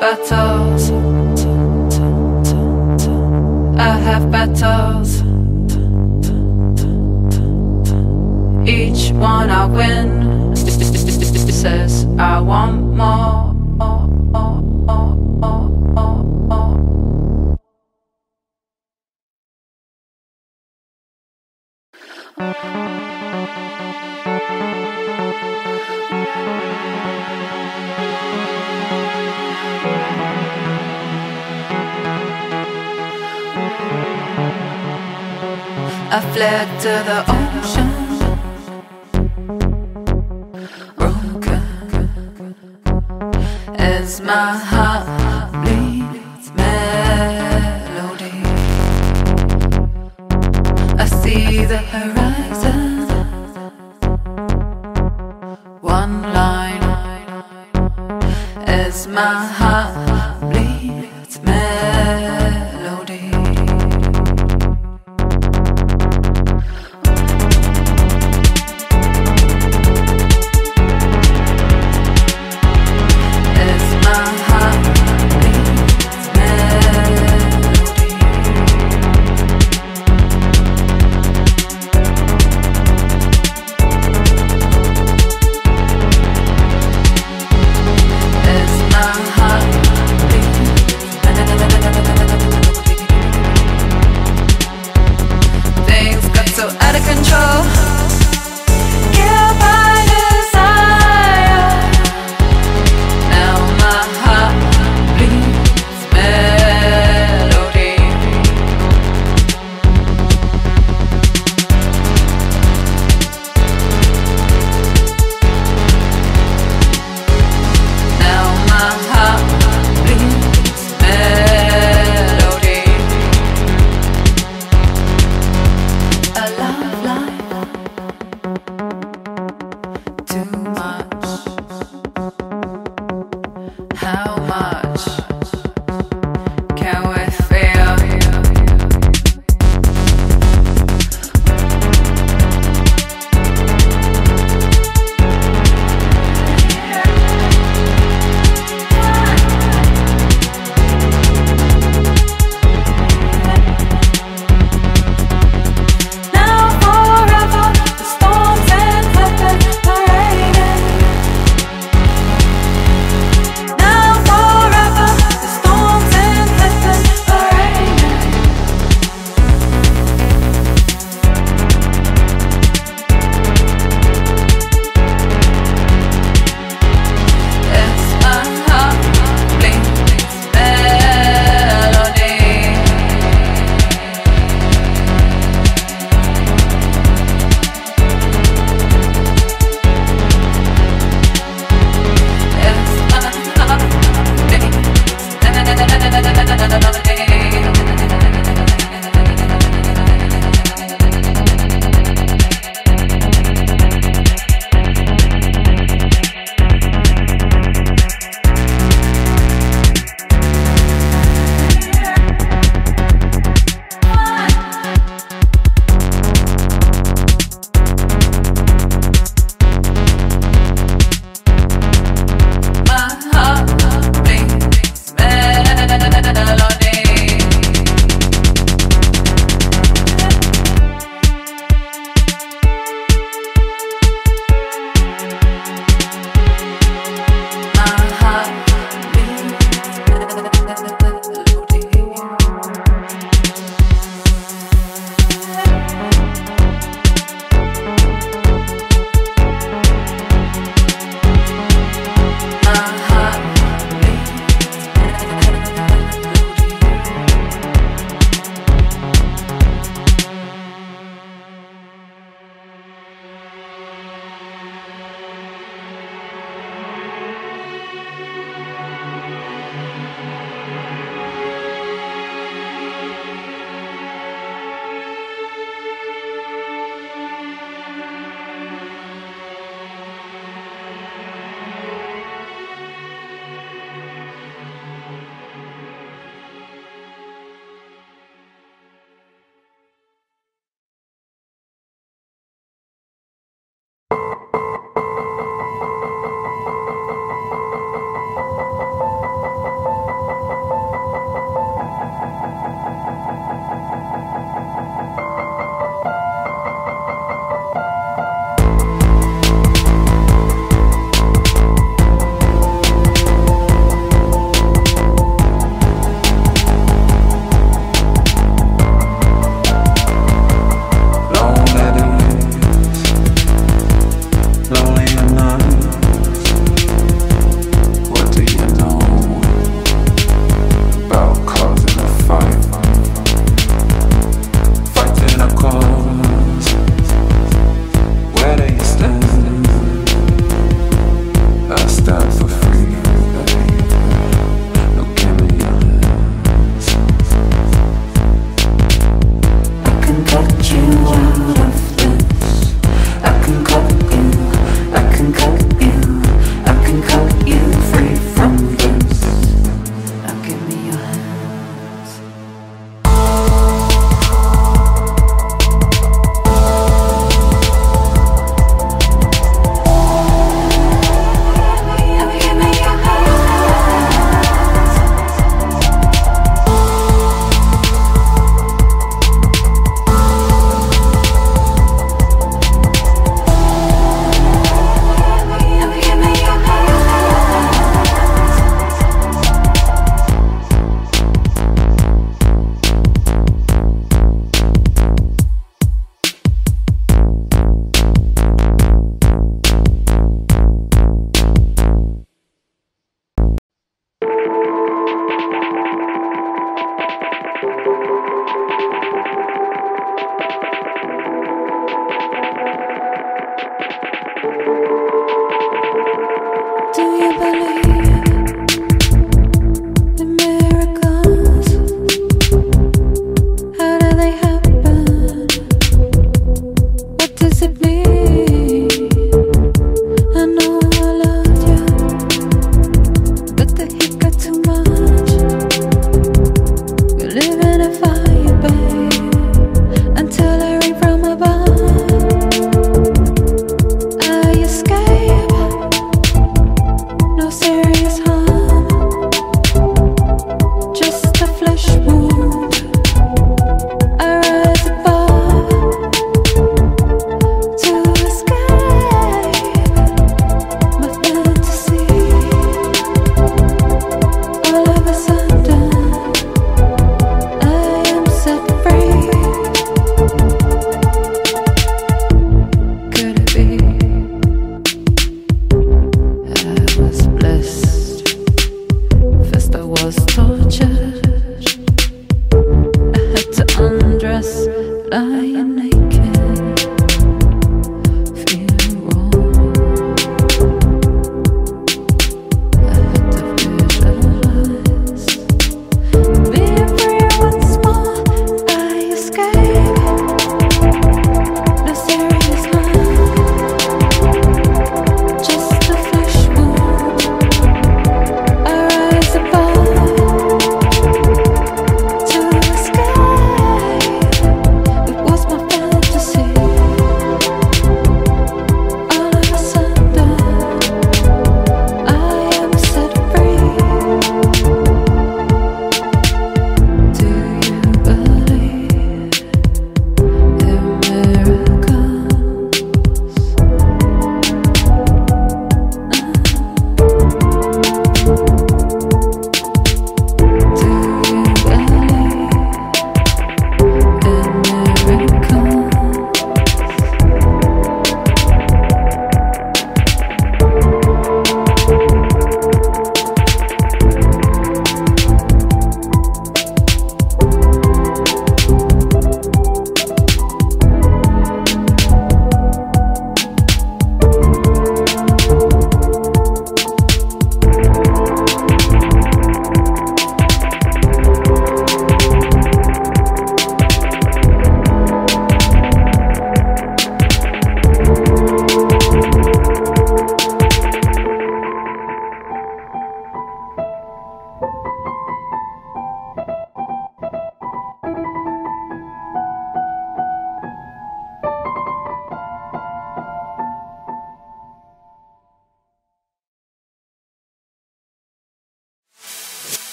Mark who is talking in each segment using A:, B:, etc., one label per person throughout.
A: battles. I have battles. Each one I win says I want more. Thank you. Fled to the ocean. Broken as my heart bleeds melody. I see the horizon. One line as my heart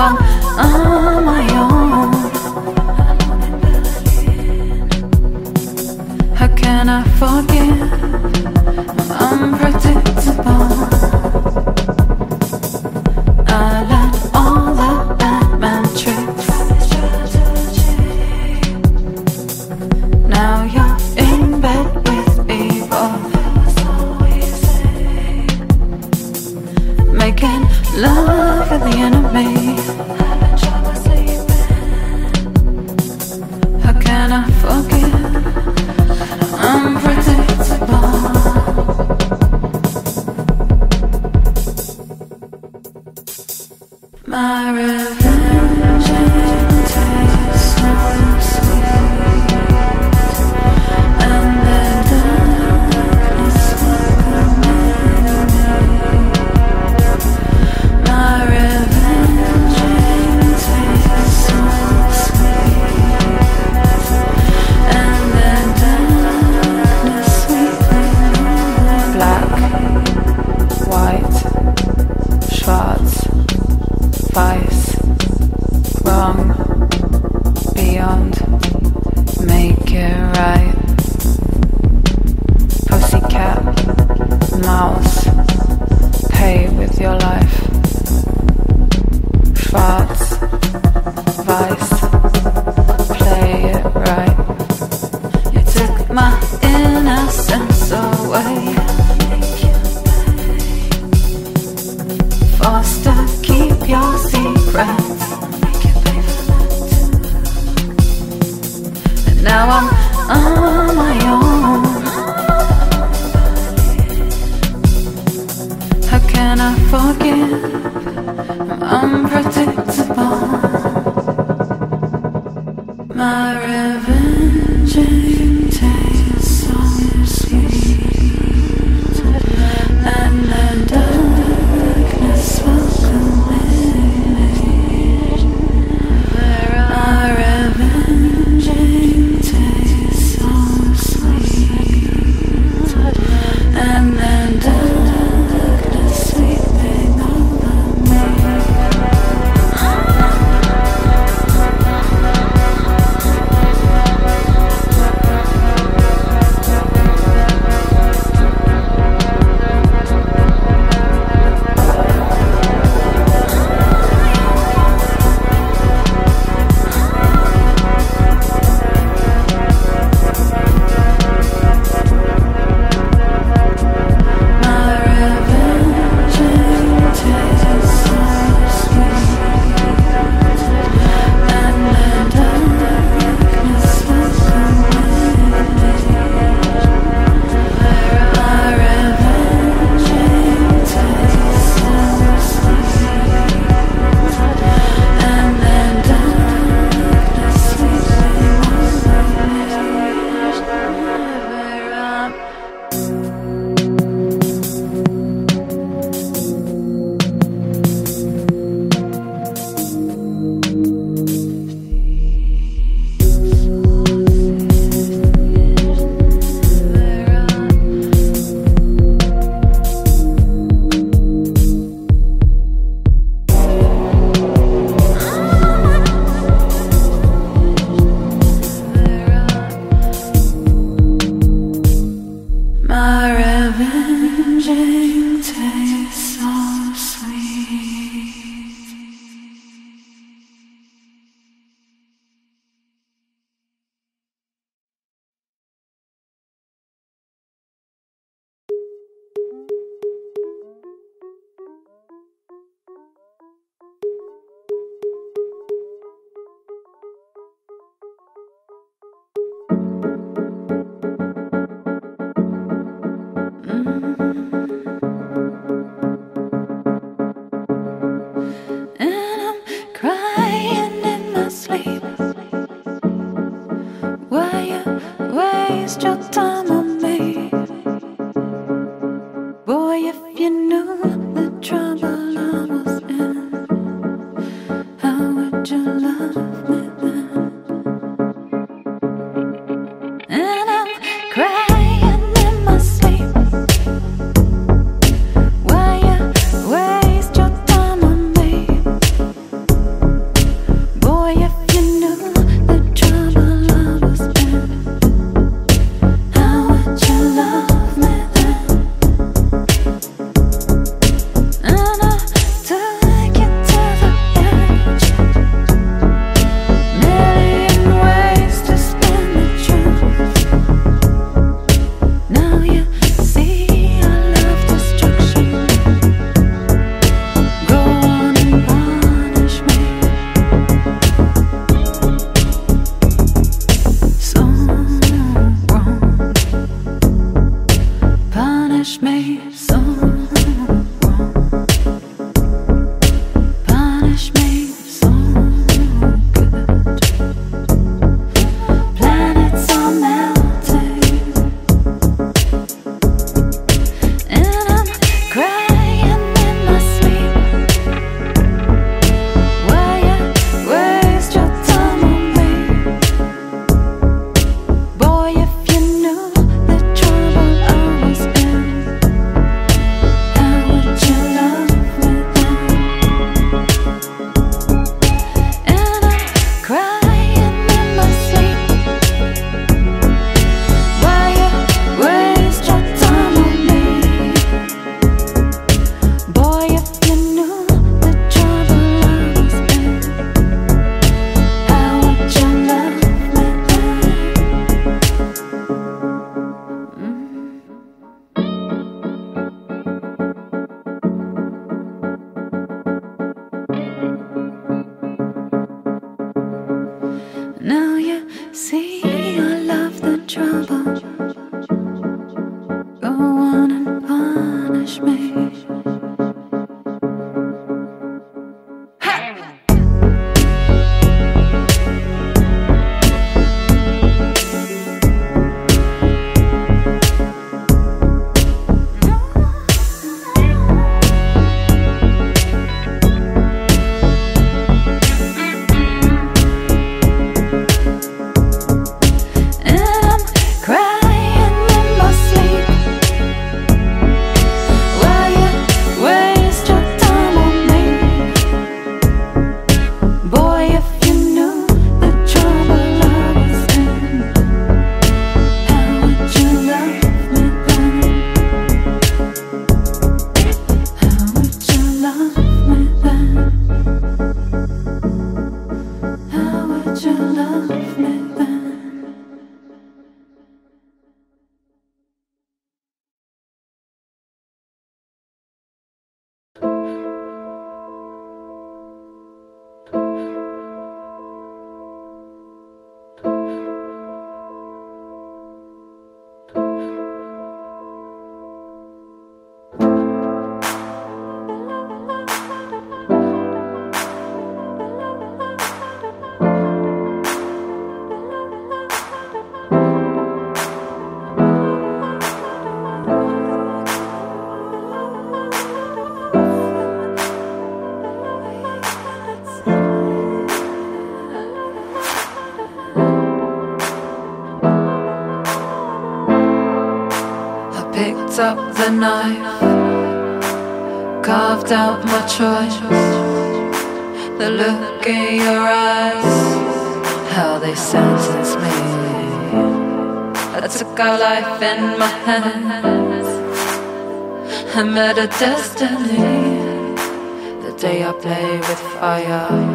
A: On my own. How can I forgive? Up the knife, carved out my choice. The look in your eyes, how they sentence me. I took our life in my hands. I met a destiny the day I play with fire.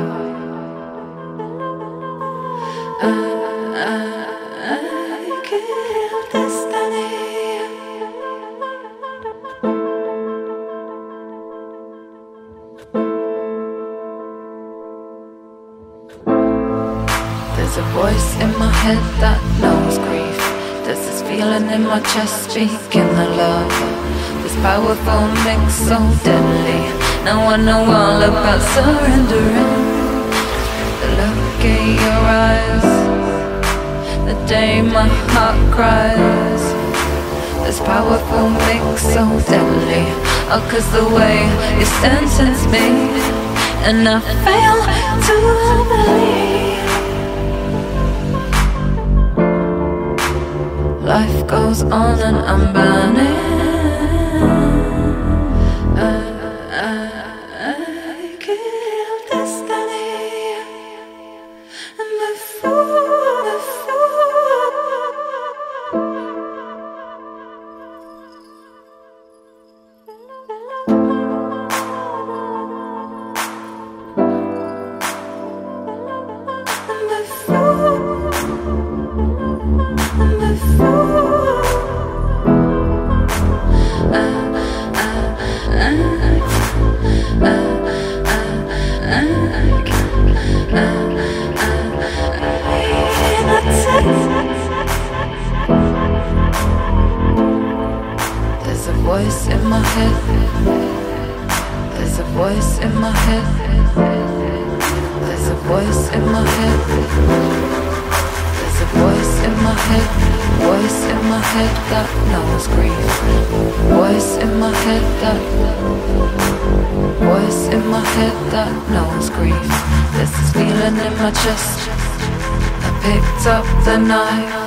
A: Chest speaking the love. This powerful mix so deadly. Now I know all about surrendering. The look in your eyes. The day my heart cries. This powerful mix so deadly. Oh, cause the way you sentence me. And I fail to believe. Life goes on and I'm burning. There's a voice in my head. There's a voice in my head. There's a voice in my head, voice in my head that knows grief. Voice in my head that, voice in my head that knows grief. There's this feeling in my chest. I picked up the knife,